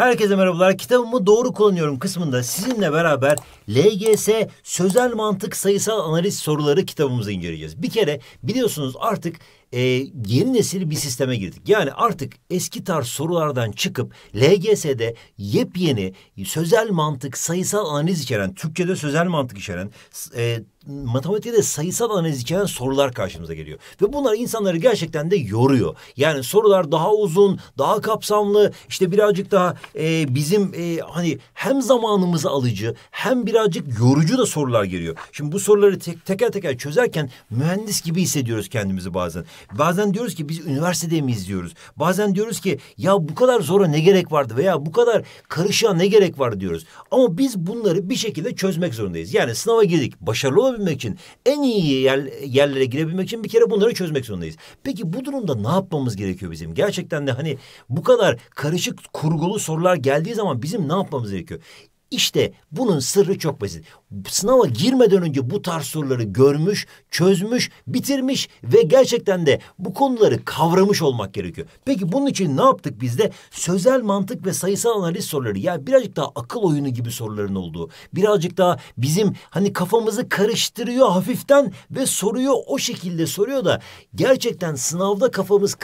Herkese merhabalar. Kitabımı doğru kullanıyorum kısmında sizinle beraber LGS sözel mantık sayısal analiz soruları kitabımızı inceleyeceğiz. Bir kere biliyorsunuz artık e, yeni nesil bir sisteme girdik. Yani artık eski tarz sorulardan çıkıp LGS'de yepyeni sözel mantık, sayısal analiz içeren, Türkçe'de sözel mantık içeren, e, matematikte sayısal analiz içeren sorular karşımıza geliyor. Ve bunlar insanları gerçekten de yoruyor. Yani sorular daha uzun, daha kapsamlı, işte birazcık daha e, bizim e, hani hem zamanımızı alıcı hem birazcık yorucu da sorular geliyor. Şimdi bu soruları tek, teker teker çözerken mühendis gibi hissediyoruz kendimizi bazen. Bazen diyoruz ki biz üniversitede mi izliyoruz? Bazen diyoruz ki ya bu kadar zora ne gerek vardı veya bu kadar karışığa ne gerek var diyoruz. Ama biz bunları bir şekilde çözmek zorundayız. Yani sınava girdik. Başarılı olabilmek için, en iyi yer, yerlere girebilmek için bir kere bunları çözmek zorundayız. Peki bu durumda ne yapmamız gerekiyor bizim? Gerçekten de hani bu kadar karışık kurgulu sorular geldiği zaman bizim ne yapmamız gerekiyor? İşte bunun sırrı çok basit. Sınava girmeden önce bu tarz soruları görmüş, çözmüş, bitirmiş ve gerçekten de bu konuları kavramış olmak gerekiyor. Peki bunun için ne yaptık biz de? Sözel mantık ve sayısal analiz soruları. Yani birazcık daha akıl oyunu gibi soruların olduğu, birazcık daha bizim hani kafamızı karıştırıyor hafiften ve soruyor o şekilde soruyor da gerçekten sınavda kafamız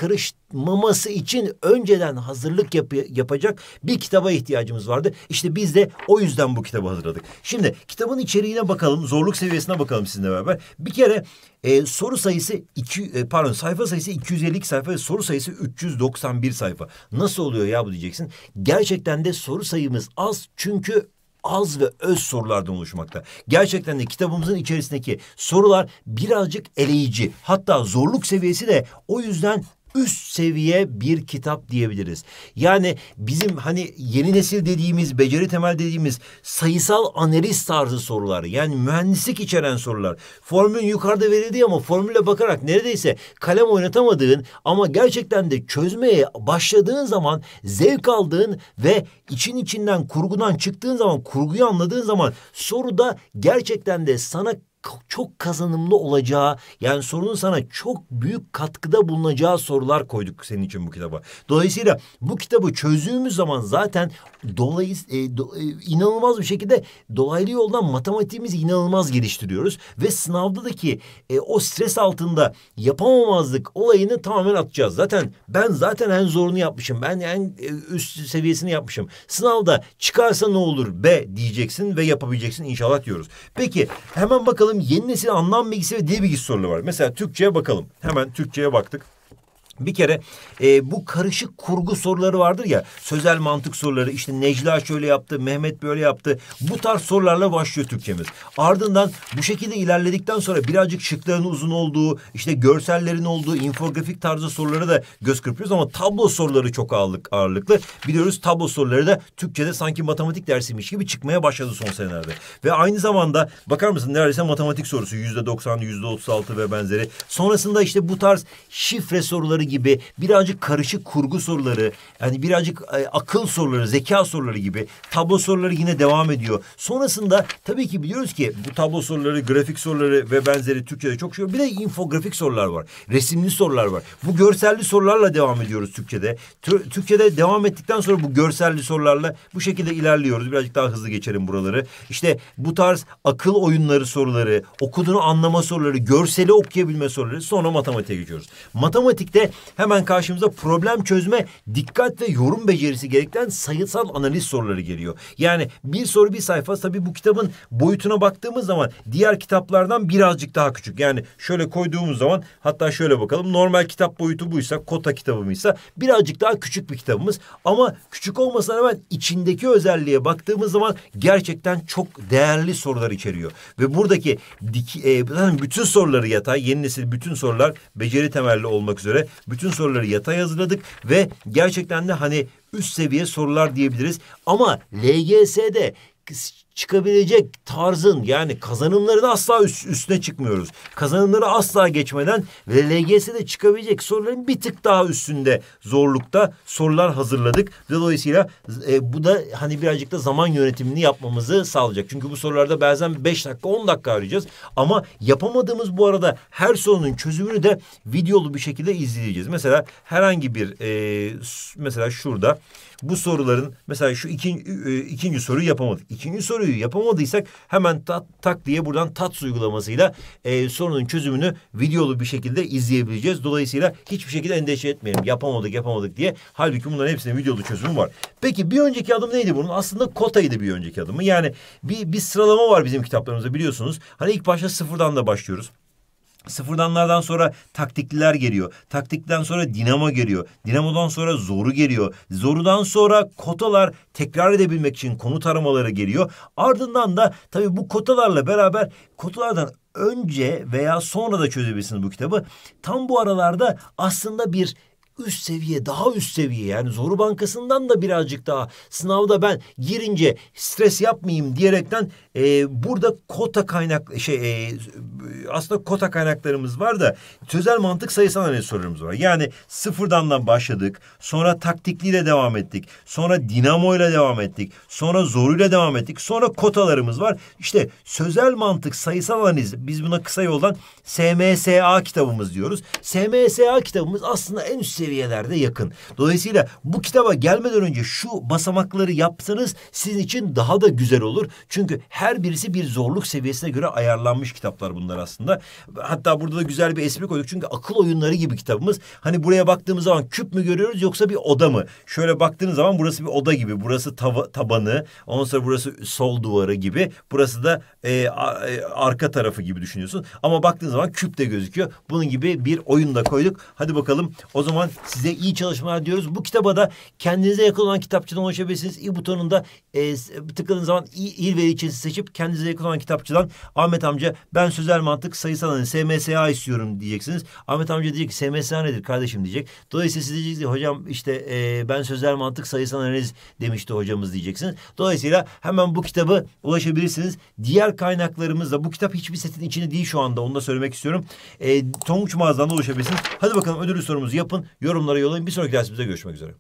karışmaması için önceden hazırlık yap yapacak bir kitaba ihtiyacımız vardı. İşte biz de o yüzden bu kitabı hazırladık. Şimdi kitabın içeriğine bakalım, zorluk seviyesine bakalım sizinle beraber. Bir kere e, soru sayısı iki, e, pardon sayfa sayısı 252 sayfa ve soru sayısı 391 sayfa. Nasıl oluyor ya bu diyeceksin. Gerçekten de soru sayımız az çünkü az ve öz sorulardan oluşmakta. Gerçekten de kitabımızın içerisindeki sorular birazcık eleyici. Hatta zorluk seviyesi de o yüzden üst seviye bir kitap diyebiliriz. Yani bizim hani yeni nesil dediğimiz, beceri temel dediğimiz sayısal analiz tarzı sorular. Yani mühendislik içeren sorular. Formül yukarıda verildi ama formüle bakarak neredeyse kalem oynatamadığın ama gerçekten de çözmeye başladığın zaman zevk aldığın ve için içinden kurgudan çıktığın zaman kurguyu anladığın zaman soruda gerçekten de sana çok kazanımlı olacağı yani sorunun sana çok büyük katkıda bulunacağı sorular koyduk senin için bu kitaba. Dolayısıyla bu kitabı çözdüğümüz zaman zaten dolayı e, do, e, inanılmaz bir şekilde dolaylı yoldan matematiğimizi inanılmaz geliştiriyoruz ve sınavdaki e, o stres altında yapamamazlık olayını tamamen atacağız. Zaten ben zaten en zorunu yapmışım. Ben en e, üst seviyesini yapmışım. Sınavda çıkarsa ne olur be diyeceksin ve yapabileceksin inşallah diyoruz. Peki hemen bakalım bakalım yeni nesil anlam bilgisi ve dil bilgisi soruları var. Mesela Türkçe'ye bakalım. Hemen Türkçe'ye baktık. Bir kere e, bu karışık kurgu soruları vardır ya sözel mantık soruları işte Necla şöyle yaptı Mehmet böyle yaptı bu tarz sorularla başlıyor Türkçemiz. Ardından bu şekilde ilerledikten sonra birazcık şıkların uzun olduğu işte görsellerin olduğu infografik tarzı soruları da göz kırpıyoruz ama tablo soruları çok ağırlık, ağırlıklı. Biliyoruz tablo soruları da Türkçe'de sanki matematik dersiymiş gibi çıkmaya başladı son senelerde. Ve aynı zamanda bakar mısın neredeyse matematik sorusu yüzde doksan yüzde otuz altı ve benzeri. Sonrasında işte bu tarz şifre soruları gibi birazcık karışık kurgu soruları, yani birazcık e, akıl soruları, zeka soruları gibi tablo soruları yine devam ediyor. Sonrasında tabii ki biliyoruz ki bu tablo soruları, grafik soruları ve benzeri Türkçe'de çok şey. Bir de infografik sorular var. Resimli sorular var. Bu görselli sorularla devam ediyoruz Türkçe'de. Türkçe'de devam ettikten sonra bu görselli sorularla bu şekilde ilerliyoruz. Birazcık daha hızlı geçelim buraları. İşte bu tarz akıl oyunları soruları, okuduğunu anlama soruları, görseli okuyabilme soruları sonra matematiğe geçiyoruz. Matematikte hemen karşımıza problem çözme, dikkat ve yorum becerisi gerektiren sayısal analiz soruları geliyor. Yani bir soru bir sayfa tabii bu kitabın boyutuna baktığımız zaman diğer kitaplardan birazcık daha küçük. Yani şöyle koyduğumuz zaman hatta şöyle bakalım normal kitap boyutu buysa kota kitabımıysa birazcık daha küçük bir kitabımız. Ama küçük olmasına rağmen içindeki özelliğe baktığımız zaman gerçekten çok değerli sorular içeriyor. Ve buradaki e, bütün soruları yatay, yeni nesil bütün sorular beceri temelli olmak üzere bütün soruları yatay hazırladık ve gerçekten de hani üst seviye sorular diyebiliriz. Ama LGS'de çıkabilecek tarzın yani kazanımların asla üst, üstüne çıkmıyoruz. Kazanımları asla geçmeden ve LGS'de çıkabilecek soruların bir tık daha üstünde zorlukta sorular hazırladık. Dolayısıyla e, bu da hani birazcık da zaman yönetimini yapmamızı sağlayacak. Çünkü bu sorularda bazen 5 dakika 10 dakika arayacağız. Ama yapamadığımız bu arada her sorunun çözümünü de videolu bir şekilde izleyeceğiz. Mesela herhangi bir e, mesela şurada bu soruların mesela şu ikinci, e, ikinci soruyu yapamadık. İkinci soruyu yapamadıysak hemen tat, tak diye buradan TATS uygulamasıyla e, sorunun çözümünü videolu bir şekilde izleyebileceğiz. Dolayısıyla hiçbir şekilde endişe etmeyelim. Yapamadık yapamadık diye. Halbuki bunların hepsinin videolu çözümü var. Peki bir önceki adım neydi bunun? Aslında kotaydı bir önceki adımı. Yani bir, bir sıralama var bizim kitaplarımızda biliyorsunuz. Hani ilk başta sıfırdan da başlıyoruz. Sıfırdanlardan sonra taktikliler geliyor. Taktikten sonra dinamo geliyor. Dinamodan sonra zoru geliyor. Zorudan sonra kotalar tekrar edebilmek için konut aramaları geliyor. Ardından da tabii bu kotalarla beraber kotalardan önce veya sonra da çözebilirsiniz bu kitabı. Tam bu aralarda aslında bir üst seviye, daha üst seviye yani Zoru Bankası'ndan da birazcık daha sınavda ben girince stres yapmayayım diyerekten e, burada kota kaynak şey e, aslında kota kaynaklarımız var da sözel mantık sayısal analiz sorularımız var. Yani sıfırdandan başladık. Sonra taktikliyle devam ettik. Sonra dinamo ile devam ettik. Sonra zoruyla devam ettik. Sonra kotalarımız var. İşte sözel mantık sayısal analiz biz buna kısa yoldan SMSA kitabımız diyoruz. SMSA kitabımız aslında en üst seviyelerde yakın. Dolayısıyla bu kitaba gelmeden önce şu basamakları yapsanız sizin için daha da güzel olur. Çünkü her birisi bir zorluk seviyesine göre ayarlanmış kitaplar bunlar aslında. Hatta burada da güzel bir espri koyduk. Çünkü akıl oyunları gibi kitabımız. Hani buraya baktığımız zaman küp mü görüyoruz yoksa bir oda mı? Şöyle baktığınız zaman burası bir oda gibi. Burası tava, tabanı. Ondan sonra burası sol duvarı gibi. Burası da e, e, arka tarafı gibi düşünüyorsun. Ama baktığınız zaman küp de gözüküyor. Bunun gibi bir oyun da koyduk. Hadi bakalım o zaman size iyi çalışmalar diyoruz. Bu kitaba da kendinize yakın olan kitapçıdan ulaşabilirsiniz. İ butonunda e, tıkladığınız zaman il ve ilçesi seçip kendinize yakın olan kitapçıdan Ahmet amca ben sözel mantık sayısal analiz SMSA istiyorum diyeceksiniz. Ahmet amca diyecek ki SMSA nedir kardeşim diyecek. Dolayısıyla siz diyeceksiniz ki hocam işte e, ben sözel mantık sayısal analiz demişti hocamız diyeceksiniz. Dolayısıyla hemen bu kitabı ulaşabilirsiniz. Diğer kaynaklarımızda bu kitap hiçbir setin içinde değil şu anda onu da söylemek istiyorum. E, Tonguç mağazadan da ulaşabilirsiniz. Hadi bakalım ödülü sorumuzu yapın. Yorumlara yollayın. Bir sonraki dersimizde görüşmek üzere.